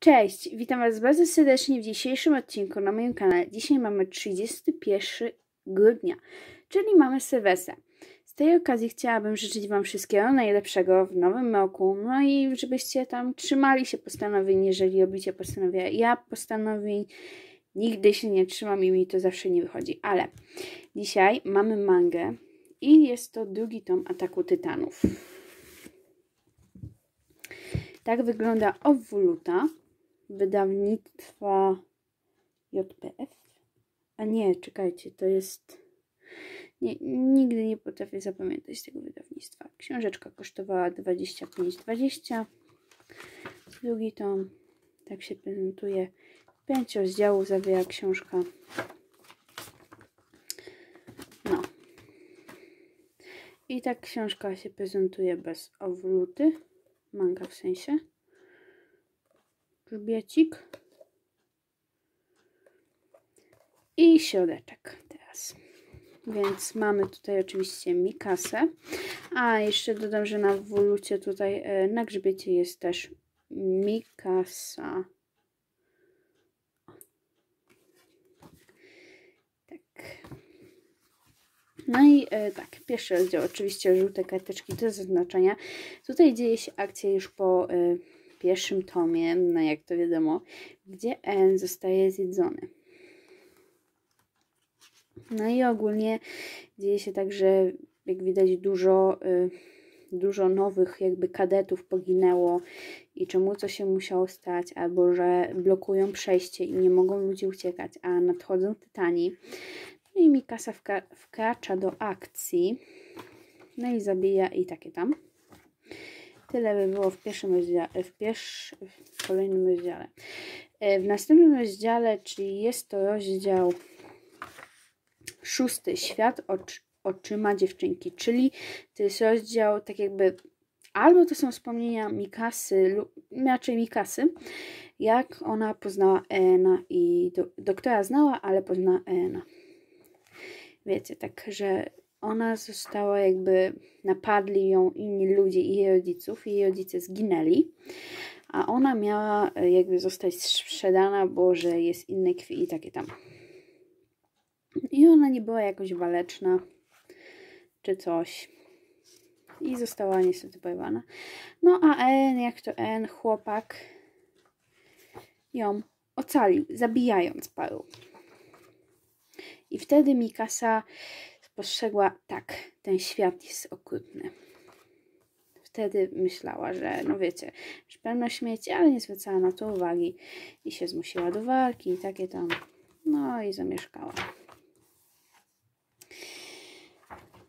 Cześć, witam Was bardzo serdecznie w dzisiejszym odcinku na moim kanale. Dzisiaj mamy 31 grudnia, czyli mamy Sylwestra. Z tej okazji chciałabym życzyć Wam wszystkiego najlepszego w nowym roku, no i żebyście tam trzymali się postanowień, jeżeli robicie postanowienia. Ja postanowień nigdy się nie trzymam i mi to zawsze nie wychodzi, ale dzisiaj mamy mangę i jest to drugi tom Ataku Tytanów. Tak wygląda Owuluta wydawnictwa JPF. A nie, czekajcie, to jest. Nie, nigdy nie potrafię zapamiętać tego wydawnictwa. Książeczka kosztowała 25,20. Drugi tom. Tak się prezentuje. Pięć rozdziałów zawiera książka. No. I tak książka się prezentuje bez owluty. Manga w sensie grzbiecik i środeczek teraz. Więc mamy tutaj oczywiście Mikasę. A jeszcze dodam, że na wolucie tutaj e, na grzbiecie jest też Mikasa. Tak. No i e, tak, pierwszy rozdział, oczywiście żółte karteczki do zaznaczenia. Tutaj dzieje się akcja już po e, pierwszym tomie, no jak to wiadomo, gdzie N zostaje zjedzony. No i ogólnie dzieje się tak, że jak widać dużo, y, dużo nowych jakby kadetów poginęło i czemu co się musiało stać, albo że blokują przejście i nie mogą ludzie uciekać, a nadchodzą tytani. No i Mikasa wka wkracza do akcji, no i zabija i takie tam. Tyle by było w pierwszym rozdziale, w, pierwszy, w kolejnym rozdziale. E, w następnym rozdziale, czyli jest to rozdział szósty, świat ocz, oczyma dziewczynki, czyli to jest rozdział tak jakby albo to są wspomnienia Mikasy, lub raczej Mikasy, jak ona poznała Ena i do, doktora znała, ale poznała Ena. Wiecie, tak, że ona została jakby, napadli ją inni ludzie i jej rodziców, i jej rodzice zginęli, a ona miała e, jakby zostać sprzedana, bo że jest innej krwi i takie tam. I ona nie była jakoś waleczna, czy coś. I została niestety porwana. No a N, jak to N, chłopak ją ocalił, zabijając paru. I wtedy Mikasa spostrzegła, tak, ten świat jest okrutny. Wtedy myślała, że, no wiecie, że pełno śmieci, ale nie zwracała na to uwagi i się zmusiła do walki i takie tam. No i zamieszkała.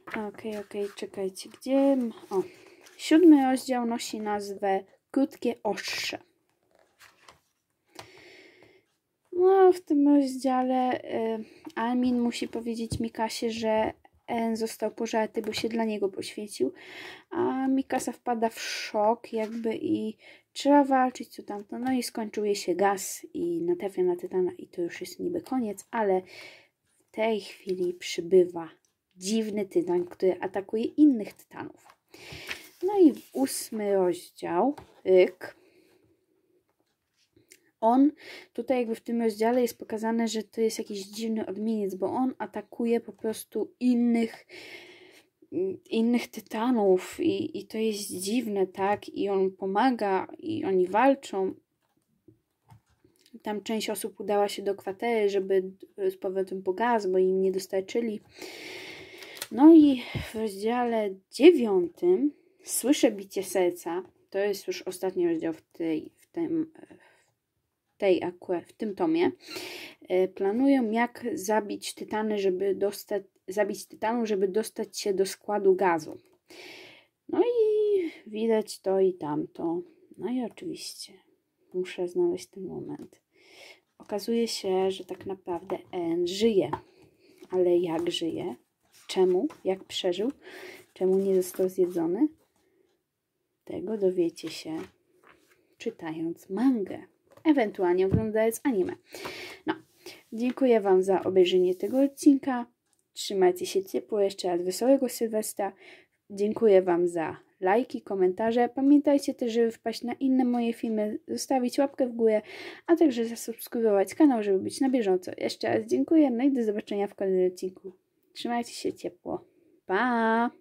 Okej, okay, okej, okay, czekajcie, gdzie... O, siódmy rozdział nosi nazwę Krótkie ostrze. No, w tym rozdziale y, Almin musi powiedzieć Mikasie, że Został pożarty, bo się dla niego poświęcił, a Mikasa wpada w szok jakby i trzeba walczyć, co tamto. No i skończył się gaz i natrafia na Tytana i to już jest niby koniec, ale w tej chwili przybywa dziwny Tytan, który atakuje innych Tytanów. No i ósmy rozdział, on, tutaj jakby w tym rozdziale jest pokazane, że to jest jakiś dziwny odmieniec, bo on atakuje po prostu innych innych tytanów i, i to jest dziwne, tak? I on pomaga i oni walczą. Tam część osób udała się do kwatery, żeby z powrotem po gaz, bo im nie dostarczyli. No i w rozdziale dziewiątym słyszę bicie serca. To jest już ostatni rozdział w, tej, w tym tej akurat, w tym tomie, e, planują jak zabić tytany, żeby dostać, zabić tytanu, żeby dostać się do składu gazu. No i widać to i tamto. No i oczywiście muszę znaleźć ten moment. Okazuje się, że tak naprawdę En żyje. Ale jak żyje? Czemu? Jak przeżył? Czemu nie został zjedzony? Tego dowiecie się czytając mangę ewentualnie oglądając anime. No, dziękuję Wam za obejrzenie tego odcinka. Trzymajcie się ciepło, jeszcze raz wesołego Sylwestra. Dziękuję Wam za lajki, komentarze. Pamiętajcie też, żeby wpaść na inne moje filmy, zostawić łapkę w górę, a także zasubskrybować kanał, żeby być na bieżąco. Jeszcze raz dziękuję, no i do zobaczenia w kolejnym odcinku. Trzymajcie się ciepło. Pa!